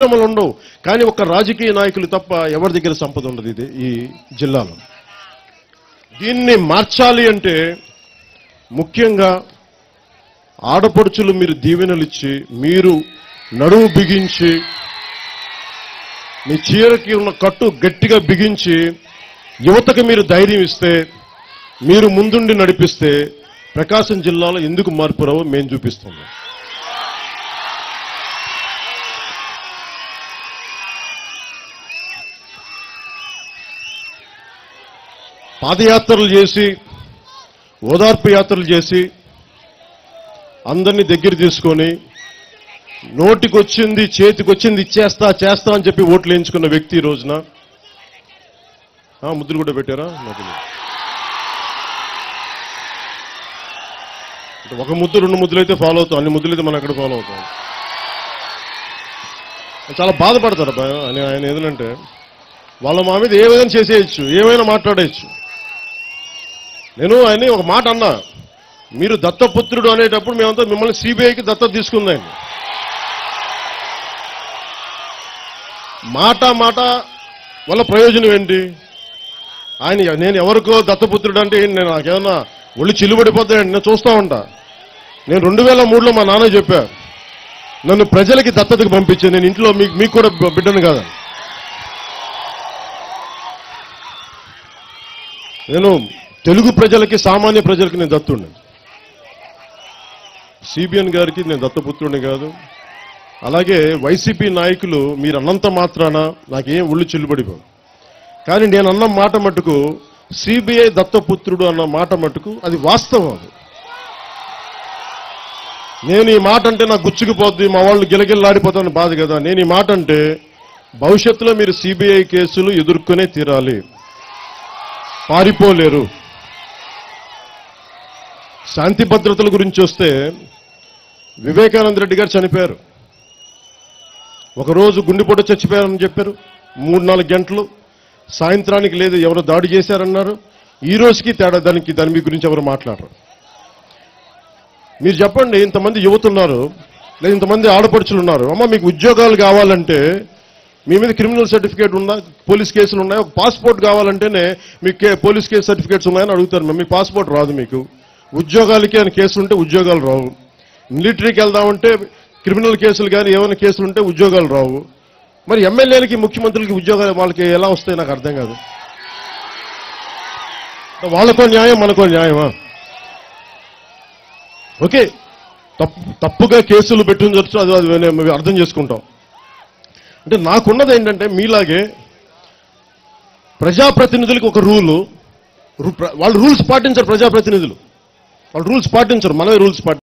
ఉండవు. కానీ ఒక రాజకీయ నాయకులు తప్ప ఎవరి దగ్గర సంపద ఉండదు ఇది ఈ జిల్లాలో. దీన్ని మార్చాలి అంటే ముఖ్యంగా ఆడపడుచులు మీరు దీవెనలు ఇచ్చి మీరు నడుము బిగించి మీ చీరకి ఉన్న కట్టు గట్టిగా బిగించి యువతకు మీరు ధైర్యం ఇస్తే మీరు ముందుండి నడిపిస్తే ప్రకాశం జిల్లాలో ఎందుకు మార్పు రావో మేము చూపిస్తున్నాం పాదయాత్రలు చేసి ఓదార్పు యాత్రలు చేసి అందరినీ దగ్గర తీసుకొని నోటికొచ్చింది చేతికొచ్చింది ఇచ్చేస్తా చేస్తా అని చెప్పి ఓట్లు వేయించుకున్న వ్యక్తి ఈ రోజున. ముద్దులు కూడా పెట్టారా? ముద్దులు ఒక ముద్దు రెండు ముద్దులు అయితే ఫాలో అవుతాం. అన్ని ముద్దులు అయితే మనం ఎక్కడ ఫాలో అవుతాం? చాలా బాధపడతారు అబ్బాయి అని ఆయన ఏదంటే వాళ్ళ మా మీద ఏమైనా చేసేయచ్చు? ఏమైనా మాట్లాడేయచ్చు? నేను ఆయన ఒక మాట అన్నా. మీరు దత్తపుత్రుడు అనేటప్పుడు మేమంతా మిమ్మల్ని సిబిఐకి దత్తత తీసుకుందాం. మాట మాట వల్ల ప్రయోజనం ఏంటి? ఆయన నేను ఎవరికో దత్తపుత్రుడు అంటే ఏంటి? నేను నాకేమన్నా ఒళ్ళు చిల్లుబడిపోతాయండి నేను చూస్తూ ఉంటా. నేను రెండు వేల మూడులో మా నాన్న చెప్పా. నన్ను ప్రజలకి దత్తతకు పంపించాను నేను ఇంట్లో మీకు మీకు కూడా బిడ్డను కాదా? నేను తెలుగు ప్రజలకి సామాన్య ప్రజలకి నేను దత్తుండే సిబిఎన్ గారికి నేను దత్తపుత్రుడిని కాదు. అలాగే వైసీపీ నాయకులు మీరు అన్నంత మాత్రాన నాకేం ఒళ్ళు చిల్లుబడిపో. కానీ నేను అన్న మాట మటుకు సిబిఐ దత్తపుత్రుడు అన్న మాట మటుకు అది వాస్తవం అది. నేను ఈ మాట అంటే నాకు గుచ్చుకుపోద్ది మా వాళ్ళు గిలగిల్లాడిపోతాను బాధ కదా. నేను ఈ మాట అంటే భవిష్యత్తులో మీరు సిబిఐ కేసులు ఎదుర్కొనే తీరాలి. పారిపోలేరు. శాంతి భద్రతల గురించి వస్తే వివేకానంద రెడ్డి గారు చనిపోయారు. ఒకరోజు గుండెపోటు చచ్చిపోయారని చెప్పారు. మూడు నాలుగు గంటలు. సాయంత్రానికి లేదు ఎవరు దాడి చేశారన్నారు. ఈ రోజుకి తేడా దానికి దాని మీ గురించి ఎవరు మాట్లాడరు. మీరు చెప్పండి ఇంతమంది యువతున్నారు లేదు లేదా ఇంతమంది ఆడపడుచులు ఉన్నారు అమ్మ మీకు ఉద్యోగాలు కావాలంటే మీ మీద క్రిమినల్ సర్టిఫికేట్ ఉందా? పోలీస్ కేసులు ఉన్నాయి? ఒక పాస్పోర్ట్ కావాలంటేనే మీకు పోలీస్ కేసు సర్టిఫికేట్స్ ఉన్నాయని అడుగుతారు. మేము మీ పాస్పోర్ట్ రాదు మీకు. ఉద్యోగాలకి అని కేసులు ఉంటే ఉద్యోగాలు రావు. మిలిటరీకి వెళ్దామంటే క్రిమినల్ కేసులు కానీ ఏమైనా కేసులు ఉంటే ఉద్యోగాలు రావు. మరి ఎమ్మెల్యేలకి ముఖ్యమంత్రులకి ఉద్యోగాలు వాళ్ళకి ఎలా వస్తాయి నాకు అర్థం కాదు. వాళ్ళకో న్యాయం మనకో న్యాయమా? ఓకే తప్పు తప్పుగా కేసులు పెట్టించవచ్చు అది అది మేము అర్థం చేసుకుంటాం. అంటే నాకున్నది ఏంటంటే మీలాగే ప్రజాప్రతినిధులకు ఒక రూలు వాళ్ళు రూల్స్ పాటించారు ప్రజాప్రతినిధులు. వాళ్ళు రూల్స్ పాటించరు. మనమే రూల్స్ పాటి